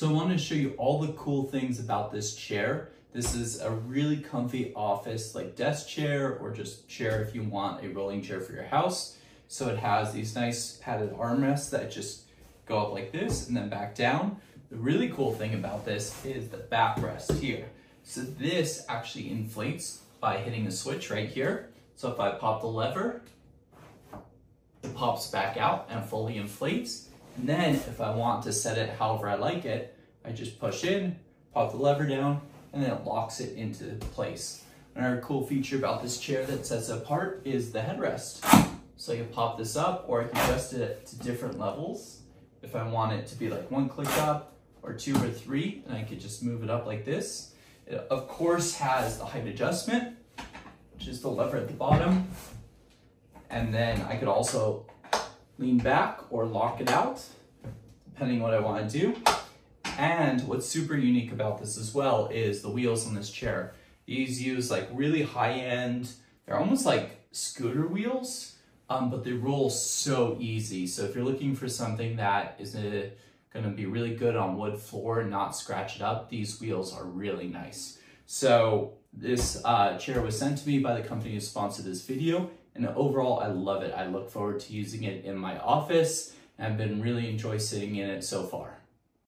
So I wanted to show you all the cool things about this chair. This is a really comfy office like desk chair or just chair if you want a rolling chair for your house. So it has these nice padded armrests that just go up like this and then back down. The really cool thing about this is the backrest here. So this actually inflates by hitting a switch right here. So if I pop the lever, it pops back out and fully inflates. And then if I want to set it however I like it, I just push in, pop the lever down, and then it locks it into place. Another cool feature about this chair that sets it apart is the headrest. So you pop this up or I can adjust it to different levels. If I want it to be like one click up or two or three, and I could just move it up like this. It of course has the height adjustment, which is the lever at the bottom. And then I could also lean back or lock it out, depending what I want to do. And what's super unique about this as well is the wheels on this chair. These use like really high end, they're almost like scooter wheels, um, but they roll so easy. So if you're looking for something that is a, gonna be really good on wood floor and not scratch it up, these wheels are really nice. So this uh, chair was sent to me by the company who sponsored this video and overall I love it. I look forward to using it in my office I've been really enjoy sitting in it so far.